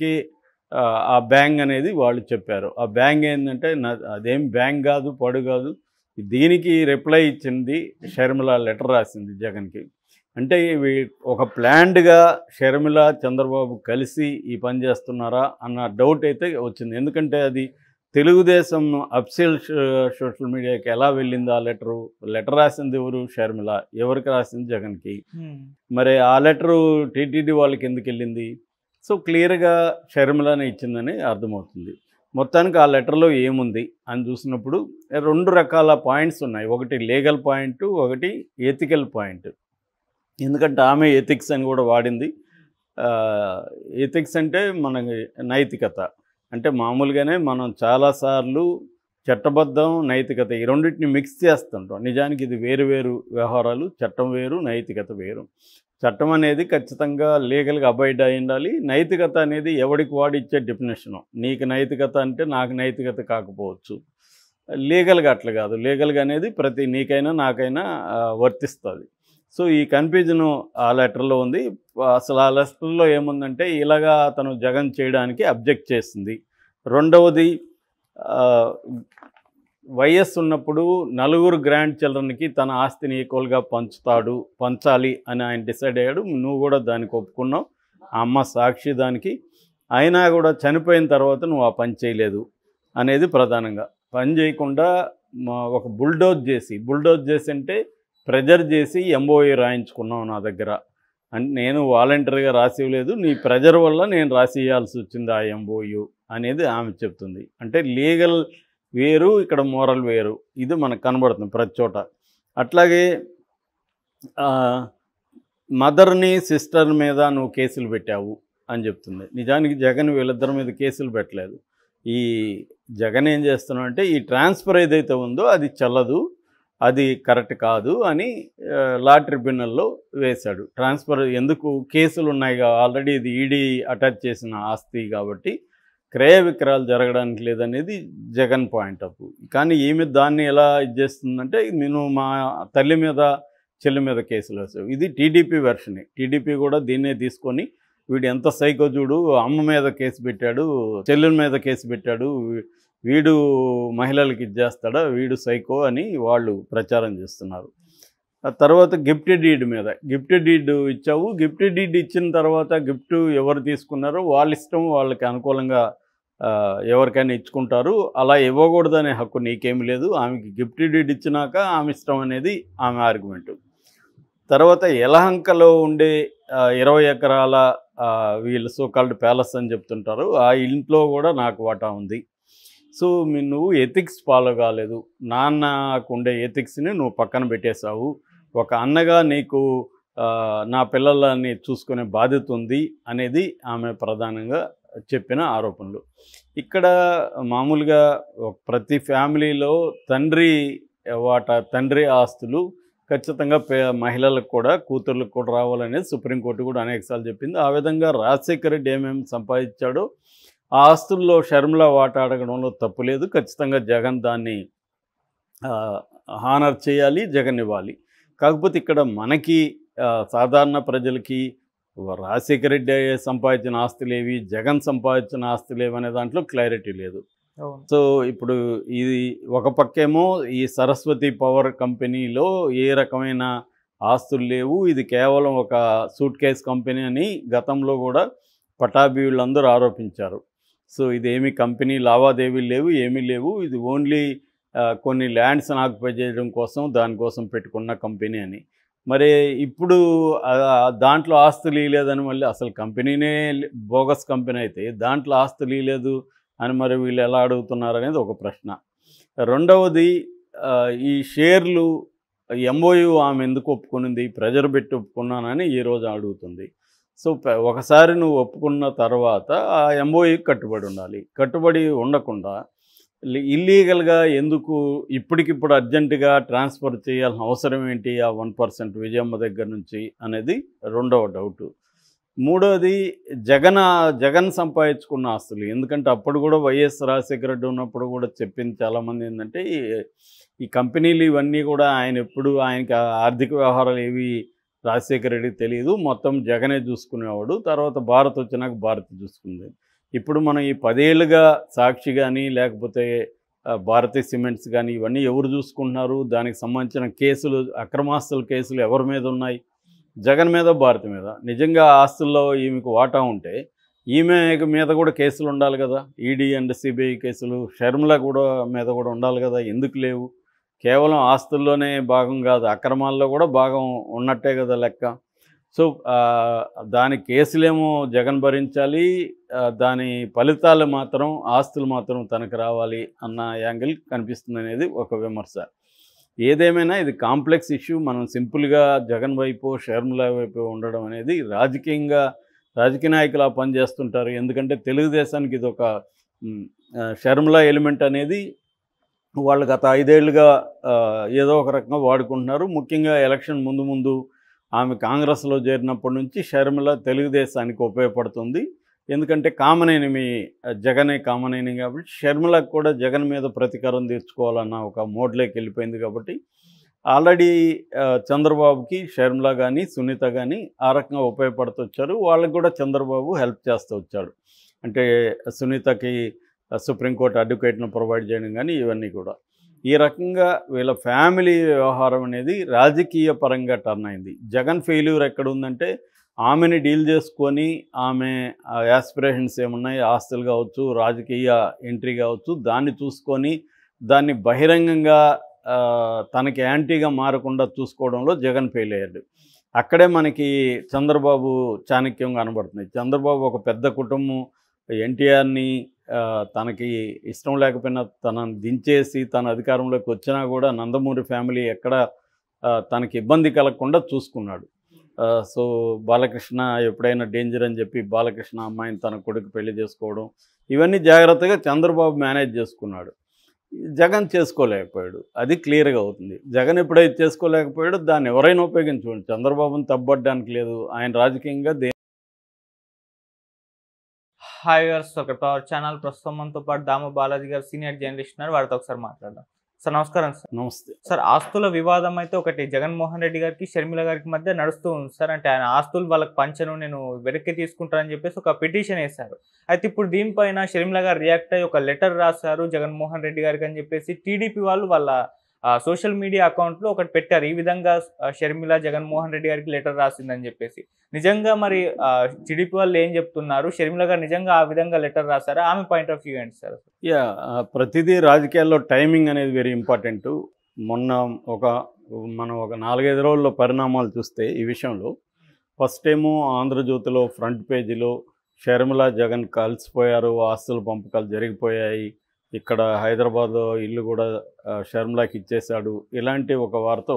కి ఆ, బ్యాంగ్ అనేది వాళ్ళు చెప్పారు. ఆ బ్యాంగ్ ఏంటంటే అదేం బ్యాంగ్ కాదు పడు కాదు. దీనికి రిప్లై ఇచ్చింది షర్మిల లెటర్ రాసింది జగన్కి. అంటే ఇవి ఒక ప్లాన్డ్గా షర్మిల చంద్రబాబు కలిసి ఈ పని చేస్తున్నారా అన్న డౌట్ అయితే వచ్చింది. ఎందుకంటే అది తెలుగుదేశం అఫిషియల్ సోషల్ మీడియాకి ఎలా వెళ్ళింది ఆ లెటరు? లెటర్ రాసింది ఎవరు? షర్మిల. ఎవరికి రాసింది జగన్కి? మరి ఆ లెటరు టీటీడీ వాళ్ళకి ఎందుకు వెళ్ళింది? సో క్లియర్గా షర్మిలానే ఇచ్చిందని అర్థమవుతుంది. మొత్తానికి ఆ లెటర్లో ఏముంది అని చూసినప్పుడు రెండు రకాల పాయింట్స్ ఉన్నాయి. ఒకటి లీగల్ పాయింట్ ఒకటి ఎథికల్ పాయింట్. ఎందుకంటే ఆమె ఎథిక్స్ అని కూడా వాడింది. ఎథిక్స్ అంటే మన నైతికత. అంటే మామూలుగానే మనం చాలాసార్లు చట్టబద్ధం నైతికత ఈ రెండింటిని మిక్స్ చేస్తుంటాం. నిజానికి ఇది వేరు వేరు వ్యవహారాలు చట్టం వేరు నైతికత వేరు. చట్టం అనేది ఖచ్చితంగా లీగల్గా అబాయిడ్ అయి ఉండాలి. నైతికత అనేది ఎవడికి వాడు ఇచ్చే డెఫినేషను. నీకు నైతికత అంటే నాకు నైతికత కాకపోవచ్చు. లీగల్గా అట్లా కాదు. లీగల్గా అనేది ప్రతి నీకైనా నాకైనా వర్తిస్తుంది. సో ఈ కన్ఫ్యూజన్ ఆ లెటర్లో ఉంది. అసలు ఆ లెటర్లో ఏముందంటే ఇలాగా అతను జగన్ చేయడానికి అబ్జెక్ట్ చేసింది. రెండవది వయస్సు వైఎస్ ఉన్నప్పుడు నలుగురు గ్రాండ్ చిల్డ్రన్కి తన ఆస్తిని ఈక్వల్గా పంచుతాడు పంచాలి అని ఆయన డిసైడ్ అయ్యాడు. నువ్వు కూడా దానికి ఒప్పుకున్నావు. ఆ అమ్మ సాక్షి దానికి. అయినా కూడా చనిపోయిన తర్వాత నువ్వు ఆ పని చేయలేదు అనేది ప్రధానంగా. పని చేయకుండా మా- ఒక బుల్డోజ్ చేసి బుల్డోజ్ చేసి అంటే ప్రెజర్ చేసి ఎంఓఏ రాయించుకున్నావు నా దగ్గర. అంటే నేను వాలంటరీగా రాసి ఇవ్వలేదు. నీ ప్రెజర్ వల్ల నేను రాసి ఇవ్వాల్సి వచ్చింది ఆ ఎంఓయు అనేది ఆమె చెప్తుంది. అంటే లీగల్ వేరు ఇక్కడ మోరల్ వేరు. ఇది మనకు కనబడుతుంది ప్రతి చోట. అట్లాగే మదర్ని సిస్టర్ మీద నువ్వు కేసులు పెట్టావు అని చెప్తుంది. నిజానికి జగన్ వీళ్ళిద్దరి మీద కేసులు పెట్టలేదు. ఈ జగన్ ఏం చేస్తున్నావు అంటే ఈ ట్రాన్స్ఫర్ ఏదైతే ఉందో అది చల్లదు అది కరెక్ట్ కాదు అని లా ట్రిబ్యునల్లో వేశాడు. ట్రాన్స్ఫర్ ఎందుకు కేసులు ఉన్నాయి ఆల్రెడీ ఇది ఈడీ అటాచ్ చేసిన ఆస్తి కాబట్టి క్రయ విక్రయాలు జరగడానికి లేదనేది జగన్ పాయింట్ ఆఫ్ కానీ ఈమె దాన్ని ఎలా ఇది చేస్తుందంటే నేను మా తల్లి మీద చెల్లి మీద కేసులు వేసావు ఇది టీడీపీ వెర్షనే టీడీపీ కూడా దీన్నే తీసుకొని వీడు ఎంత సైకో చూడు అమ్మ మీద కేసు పెట్టాడు చెల్లెల మీద కేసు పెట్టాడు వీ- వీడు మహిళలకి ఇది చేస్తాడా వీడు సైకో అని వాళ్ళు ప్రచారం చేస్తున్నారు. ఆ తర్వాత గిఫ్ట్ డీడ్ మీద. గిఫ్ట్ డీడ్ ఇచ్చావు. గిఫ్ట్ డీడ్ ఇచ్చిన తర్వాత గిఫ్ట్ ఎవరు తీసుకున్నారో వాళ్ళ ఇష్టం వాళ్ళకి అనుకూలంగా ఎవరికైనా ఇచ్చుకుంటారు. అలా ఇవ్వకూడదనే హక్కు నీకేమీ లేదు. ఆమెకి గిఫ్ట్ డీడ్ ఇచ్చినాక ఆమె ఇష్టం అనేది ఆమె ఆర్గ్యుమెంటు. తర్వాత యలహంకలో ఉండే ఇరవై ఎకరాల వీళ్ళు వీళ్ళు సోకాల్డ్ ప్యాలెస్ అని చెప్తుంటారు. ఆ ఇంట్లో కూడా నాకు వాటా ఉంది. సో మీ నువ్వు ఎథిక్స్ ఫాలో కాలేదు. నాన్నకు ఉండే ఎథిక్స్ని నువ్వు పక్కన పెట్టేశావు. ఒక అన్నగా నీకు నా పిల్లలని చూసుకునే బాధ్యత ఉంది అనేది ఆమె ప్రధానంగా చెప్పిన ఆరోపణలు. ఇక్కడ మామూలుగా ప్రతి ఫ్యామిలీలో తండ్రి వాటా తండ్రి ఆస్తులు ఖచ్చితంగా పే మహిళలకు కూడా కూతుర్లకు కూడా రావాలనేది సుప్రీంకోర్టు కూడా అనేకసార్లు చెప్పింది. ఆ విధంగా రాజశేఖర రెడ్డి ఏమేమి సంపాదించాడో ఆ ఆస్తుల్లో షర్మిల వాటా అడగడంలో తప్పు లేదు. ఖచ్చితంగా జగన్ దాన్ని హానర్ చేయాలి జగన్ ఇవ్వాలి. కాకపోతే ఇక్కడ మనకి సాధారణ ప్రజలకి రాజశేఖర రెడ్డి సంపాదించిన ఆస్తులేవి జగన్ సంపాదించిన ఆస్తులేవి అనే దాంట్లో క్లారిటీ లేదు. సో ఇప్పుడు ఇది ఒక పక్కేమో ఈ సరస్వతి పవర్ కంపెనీలో ఏ రకమైన ఆస్తులు లేవు. ఇది కేవలం ఒక సూట్ కేస్ కంపెనీ అని గతంలో కూడా పటాబీ వీళ్ళందరూ ఆరోపించారు. సో ఇదేమి కంపెనీ లావాదేవీలు లేవు ఏమీ లేవు. ఇది ఓన్లీ కొన్ని ల్యాండ్స్ని ఆక్యుపై చేయడం కోసం దానికోసం పెట్టుకున్న కంపెనీ అని. మరి ఇప్పుడు దాంట్లో ఆస్తులు ఇవ్వలేదని మళ్ళీ అసలు కంపెనీనే బోగస్ కంపెనీ అయితే దాంట్లో ఆస్తులు ఇవ్వలేదు అని మరి వీళ్ళు ఎలా అడుగుతున్నారు అనేది ఒక ప్రశ్న. రెండవది ఈ షేర్లు ఎంఓయు ఆమె ఎందుకు ఒప్పుకునింది? ప్రెజర్ పెట్టి ఒప్పుకున్నానని ఈరోజు అడుగుతుంది. సో ఒకసారి నువ్వు ఒప్పుకున్న తర్వాత ఆ ఎంఓయు కట్టుబడి ఉండాలి. కట్టుబడి ఉండకుండా ఇల్లీగల్గా ఎందుకు ఇప్పటికిప్పుడు అర్జెంటుగా ట్రాన్స్ఫర్ చేయాల్సిన అవసరం ఏంటి ఆ వన్ పర్సెంట్ విజయమ్మ దగ్గర నుంచి అనేది రెండవ డౌటు. మూడోది జగన్ జగన్ సంపాదించుకున్న ఆస్తులు. ఎందుకంటే అప్పుడు కూడా వైఎస్ రాజశేఖర రెడ్డి ఉన్నప్పుడు కూడా చెప్పింది చాలామంది ఏంటంటే ఈ- కంపెనీలు ఇవన్నీ కూడా ఆయన ఎప్పుడు ఆయనకి ఆర్థిక వ్యవహారాలు ఏవి రాజశేఖర రెడ్డికి తెలియదు. మొత్తం జగనే చూసుకునేవాడు. తర్వాత భారత్ వచ్చినాక భారత్ చూసుకుంది. ఇప్పుడు మనం ఈ పదేళ్ళుగా సాక్షి కానీ లేకపోతే భారతీయ సిమెంట్స్ కానీ ఇవన్నీ ఎవరు చూసుకుంటున్నారు? దానికి సంబంధించిన కేసులు అక్రమాస్తుల కేసులు ఎవరి మీద ఉన్నాయి? జగన్ మీద భారతి మీద? నిజంగా ఆస్తుల్లో ఈమెకు వాటా ఉంటే ఈమె మీద కూడా కేసులు ఉండాలి కదా? ఈడీ అండ్ సిబిఐ కేసులు షర్మిల కూడా మీద కూడా ఉండాలి కదా? ఎందుకు లేవు? కేవలం ఆస్తుల్లోనే భాగం కాదు అక్రమాల్లో కూడా భాగం ఉన్నట్టే కదా లెక్క. సో దాని కేసులేమో జగన్ భరించాలి దాని ఫలితాలు మాత్రం ఆస్తులు మాత్రం తనకు రావాలి అన్న యాంగిల్ కనిపిస్తుంది అనేది ఒక విమర్శ. ఏదేమైనా ఇది కాంప్లెక్స్ ఇష్యూ మనం సింపుల్గా జగన్ వైపు షర్మిల వైపు ఉండడం అనేది రాజకీయంగా రాజకీయ నాయకులు ఆ పని చేస్తుంటారు. ఎందుకంటే తెలుగుదేశానికి ఇది ఒక మ్, షర్మిల ఎలిమెంట్ అనేది వాళ్ళు గత ఐదేళ్ళుగా ఏదో ఒక రకంగా వాడుకుంటున్నారు. ముఖ్యంగా ఎలక్షన్ ముందు ముందు ఆమె కాంగ్రెస్లో చేరినప్పటి నుంచి షర్మిల తెలుగుదేశానికి ఉపయోగపడుతుంది. ఎందుకంటే కామనేని మీ జగనే కామనేని కాబట్టి షర్మిలకు కూడా జగన్ మీద ప్రతీకారం తీర్చుకోవాలన్న ఒక మోడ్లోకి వెళ్ళిపోయింది కాబట్టి ఆల్రెడీ చంద్రబాబుకి షర్మిల కానీ సునీత కానీ ఆ రకంగా ఉపయోగపడుతూ వచ్చారు. వాళ్ళకి కూడా చంద్రబాబు హెల్ప్ చేస్తూ వచ్చాడు. అంటే సునీతకి సుప్రీంకోర్టు అడ్వకేట్ను ప్రొవైడ్ చేయడం కానీ ఇవన్నీ కూడా. ఈ రకంగా వీళ్ళ ఫ్యామిలీ వ్యవహారం అనేది రాజకీయ పరంగా టర్న్ అయింది. జగన్ ఫెయిల్యూర్ ఎక్కడ ఉందంటే ఆమెని డీల్ చేసుకొని ఆమె యాస్పిరేషన్స్ ఏమున్నాయి? ఆస్తులు కావచ్చు రాజకీయ ఎంట్రీ కావచ్చు దాన్ని చూసుకొని దాన్ని బహిరంగంగా తనకి యాంటీగా మారకుండా చూసుకోవడంలో జగన్ ఫెయిల్ అయ్యాడు. అక్కడే మనకి చంద్రబాబు చాణక్యం కనబడుతుంది. చంద్రబాబు ఒక పెద్ద కుటుంబం ఎన్టీఆర్ని తనకి ఇష్టం లేకపోయినా తనను దించేసి తన అధికారంలోకి వచ్చినా కూడా నందమూరి ఫ్యామిలీ ఎక్కడ తనకి ఇబ్బంది కలగకుండా చూసుకున్నాడు. సో బాలకృష్ణ ఎప్పుడైనా డేంజర్ అని చెప్పి బాలకృష్ణ అమ్మాయిని తన కొడుకు పెళ్ళి చేసుకోవడం ఇవన్నీ జాగ్రత్తగా చంద్రబాబు మేనేజ్ చేసుకున్నాడు. జగన్ చేసుకోలేకపోయాడు. అది క్లియర్గా అవుతుంది. జగన్ ఎప్పుడైతే చేసుకోలేకపోయాడో దాన్ని ఎవరైనా ఉపయోగించుకోండి. చంద్రబాబుని తప్పడానికి లేదు. ఆయన రాజకీయంగా హాయ్ ఒక పవర్ ఛానల్ ప్రస్తుతం మనతో పాటు దామ బాలాజీ గారు సీనియర్ జర్నలిస్ట్ ఉన్నారు. వారితో ఒకసారి మాట్లాడదాం. సార్ నమస్కారం సార్. నమస్తే. సార్ ఆస్తుల వివాదం అయితే ఒకటి జగన్మోహన్ రెడ్డి గారికి షర్మిల గారికి మధ్య నడుస్తూ ఉంది సార్. అంటే ఆయన ఆస్తులు వాళ్ళకి పంచను నేను వెనక్కి తీసుకుంటానని చెప్పేసి ఒక పిటిషన్ వేశారు. అయితే ఇప్పుడు దీనిపైన షర్మిల గారు రియాక్ట్ అయ్యి ఒక లెటర్ రాశారు జగన్మోహన్ రెడ్డి గారికి అని చెప్పేసి టీడీపీ వాళ్ళు వాళ్ళ సోషల్ మీడియా అకౌంట్లో ఒకటి పెట్టారు. ఈ విధంగా షర్మిల జగన్మోహన్ రెడ్డి గారికి లెటర్ రాసిందని చెప్పేసి. నిజంగా మరి టీడీపీ వాళ్ళు ఏం చెప్తున్నారు? షర్మిల గారు నిజంగా ఆ విధంగా లెటర్ రాశారా? ఆమె పాయింట్ ఆఫ్ వ్యూ ఏంటి సార్? యా ప్రతిదీ రాజకీయాల్లో టైమింగ్ అనేది వెరీ ఇంపార్టెంట్. మొన్న ఒక మనం ఒక నాలుగైదు రోజుల్లో పరిణామాలు చూస్తే ఈ విషయంలో ఫస్ట్ ఏమో ఆంధ్రజ్యోతిలో ఫ్రంట్ పేజీలో షర్మిల జగన్ కలిసిపోయారు ఆస్తుల పంపకాలు జరిగిపోయాయి. ఇక్కడ హైదరాబాద్లో ఇల్లు కూడా ఆ, షర్మిలాకి ఇచ్చేశాడు. ఇలాంటి ఒక వార్త